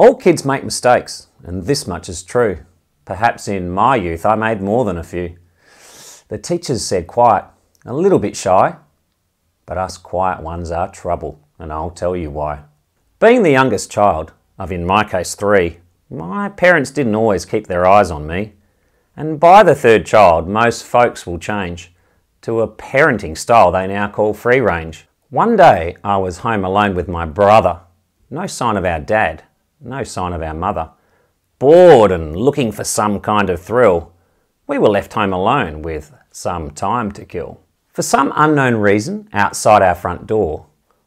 All kids make mistakes, and this much is true. Perhaps in my youth I made more than a few. The teachers said quiet, a little bit shy, but us quiet ones are trouble, and I'll tell you why. Being the youngest child, of in my case three, my parents didn't always keep their eyes on me. And by the third child, most folks will change to a parenting style they now call free range. One day I was home alone with my brother. No sign of our dad, no sign of our mother. Bored and looking for some kind of thrill, we were left home alone with some time to kill. For some unknown reason, outside our front door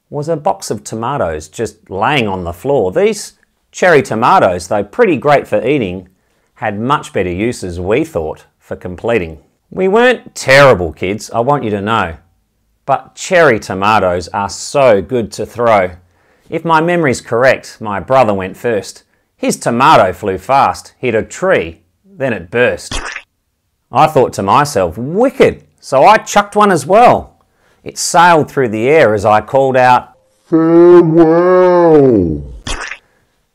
was a box of tomatoes just laying on the floor. These cherry tomatoes, though pretty great for eating, had much better uses, we thought, for completing. We weren't terrible kids, I want you to know, but cherry tomatoes are so good to throw. If my memory's correct, my brother went first. His tomato flew fast, hit a tree, then it burst. I thought to myself, wicked, so I chucked one as well. It sailed through the air as I called out, Farewell!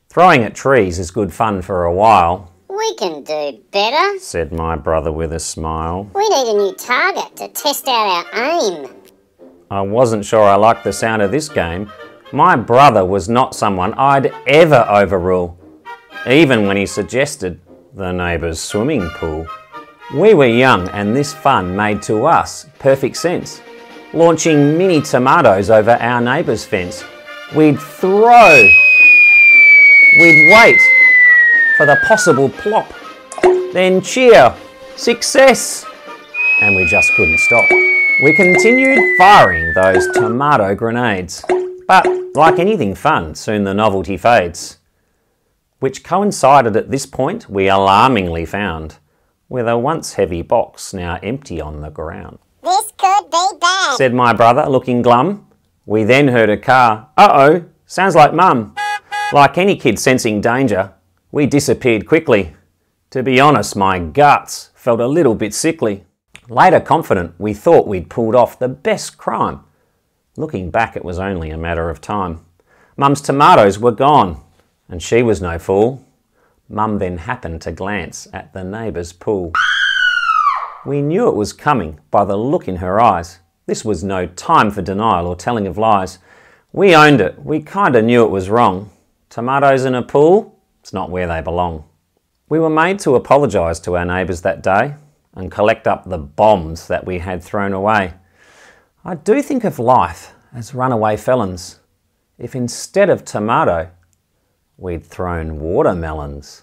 Throwing at trees is good fun for a while, We can do better. said my brother with a smile. We need a new target to test out our aim. I wasn't sure I liked the sound of this game. My brother was not someone I'd ever overrule, even when he suggested the neighbour's swimming pool. We were young and this fun made to us perfect sense. Launching mini tomatoes over our neighbour's fence. We'd throw. We'd wait for the possible plop. Then cheer. Success! And we just couldn't stop. We continued firing those tomato grenades. But like anything fun, soon the novelty fades. Which coincided at this point, we alarmingly found, with a once heavy box now empty on the ground. This could be bad. Said my brother, looking glum. We then heard a car. Uh oh, sounds like mum. Like any kid sensing danger, we disappeared quickly. To be honest, my guts felt a little bit sickly. Later confident, we thought we'd pulled off the best crime. Looking back, it was only a matter of time. Mum's tomatoes were gone, and she was no fool. Mum then happened to glance at the neighbour's pool. We knew it was coming by the look in her eyes. This was no time for denial or telling of lies. We owned it. We kinda knew it was wrong. Tomatoes in a pool? It's not where they belong. We were made to apologise to our neighbours that day and collect up the bombs that we had thrown away. I do think of life as runaway felons. If instead of tomato, we'd thrown watermelons.